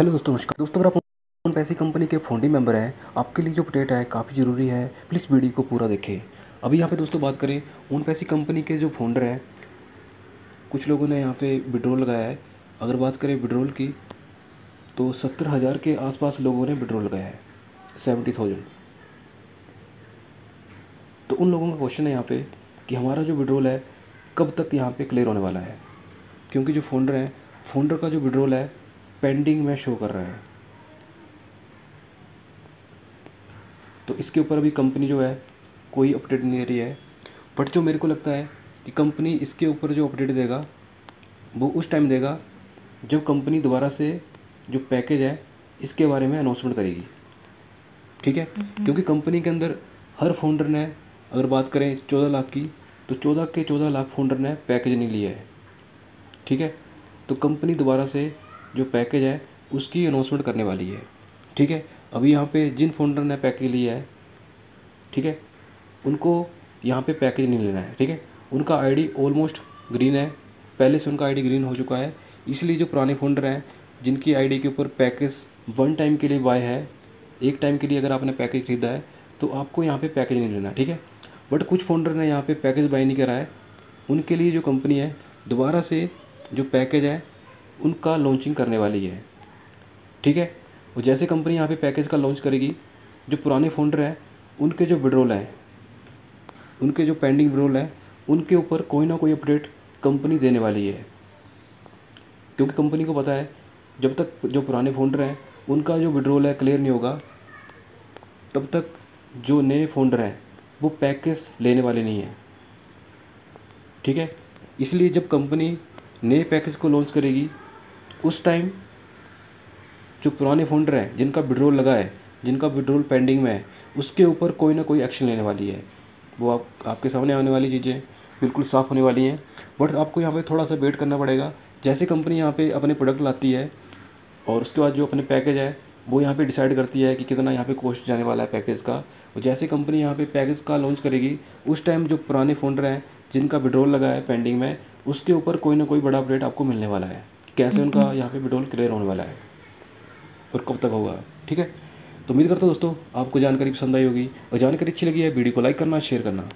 Hello दोस्तों, नमस्कार। दोस्तों, अगर आप फ़ोन पैसी कंपनी के फाउंडिंग मेंबर हैं, आपके लिए जो अपडेट है काफ़ी ज़रूरी है। प्लीज़ वीडियो को पूरा देखें। अभी यहाँ पे दोस्तों बात करें ओन पैसी कंपनी के जो फाउंडर हैं, कुछ लोगों ने यहाँ पे विड्रोल लगाया है। अगर बात करें विड्रोल की तो सत्तर हज़ार के आसपास लोगों ने विड्रोल लगाया है सेवेंटी थाउज़ेंड तो उन लोगों का क्वेश्चन है यहाँ पे कि हमारा जो विड्रोल है, कब तक यहाँ पे क्लियर होने वाला है? क्योंकि जो फाउंडर हैं फाउंडर का जो विड्रोल है पेंडिंग में शो कर रहा है। तो इसके ऊपर अभी कंपनी जो है कोई अपडेट नहीं दे रही है। बट जो मेरे को लगता है कि कंपनी इसके ऊपर जो अपडेट देगा वो उस टाइम देगा जब कंपनी दोबारा से जो पैकेज है इसके बारे में अनाउंसमेंट करेगी। ठीक है? क्योंकि कंपनी के अंदर हर फाउंडर ने अगर बात करें चौदह लाख की तो चौदह के चौदह लाख फाउंडर ने पैकेज नहीं लिया है। ठीक है? तो कंपनी दोबारा से जो पैकेज है, उसकी अनाउंसमेंट करने वाली है। ठीक है? अभी यहाँ पे जिन फाउंडर ने पैकेज लिया है, ठीक है? उनको यहाँ पे पैकेज नहीं लेना है, ठीक है? उनका आईडी ऑलमोस्ट ग्रीन है। पहले से उनका आईडी ग्रीन हो चुका है। इसलिए जो पुराने फाउंडर हैं, जिनकी आईडी के ऊपर पैकेज वन टाइम के लिए बाय है, एक टाइम के लिए अगर आपने पैकेज खरीदा है तो आपको यहाँ पे पैकेज नहीं लेना, ठीक है? बट कुछ फाउंडर ने यहाँ पे पैकेज बाय नहीं करा है। उनके लिए जो कंपनी है, दोबारा से जो पैकेज है उनका लॉन्चिंग करने वाली है। ठीक है? और जैसे कंपनी यहाँ पे पैकेज का लॉन्च करेगी, जो पुराने फाउंडर हैं, उनके जो विड्रोल हैं, उनके जो पेंडिंग विड्रोल हैं, उनके ऊपर कोई ना कोई अपडेट कंपनी देने वाली है। क्योंकि कंपनी को पता है, जब तक जो पुराने फाउंडर हैं, उनका जो विड्रोल है क्लियर नहीं होगा, तब तक जो नए फाउंडर हैं, वो पैकेज लेने वाले नहीं हैं। ठीक है? इसलिए जब कंपनी नए पैकेज को लॉन्च करेगी उस टाइम जो पुराने फाउंडर हैं, जिनका विड्रोल लगा है, जिनका विड्रोल पेंडिंग में है, उसके ऊपर कोई ना कोई एक्शन लेने वाली है। वो आप, आपके सामने आने वाली चीज़ें बिल्कुल साफ़ होने वाली हैं। बट आपको यहाँ पे थोड़ा सा वेट करना पड़ेगा। जैसे कंपनी यहाँ पे अपने प्रोडक्ट लाती है, और उसके बाद जो अपने पैकेज है, वो यहाँ पे डिसाइड करती है कि कितना यहाँ पे कॉस्ट जाने वाला है पैकेज का। और जैसे कंपनी यहाँ पे पैकेज का लॉन्च करेगी, उस टाइम जो पुराने फाउंडर हैं, जिनका विड्रोल लगा है पेंडिंग में, उसके ऊपर कोई ना कोई बड़ा अपडेट आपको मिलने वाला है। कैसे उनका यहाँ पे विड्रोल क्लियर होने वाला है और कब तक होगा, ठीक है? तो उम्मीद करता हूँ दोस्तों, आपको जानकारी पसंद आई होगी और जानकारी अच्छी लगी है, वीडियो को लाइक करना, शेयर करना।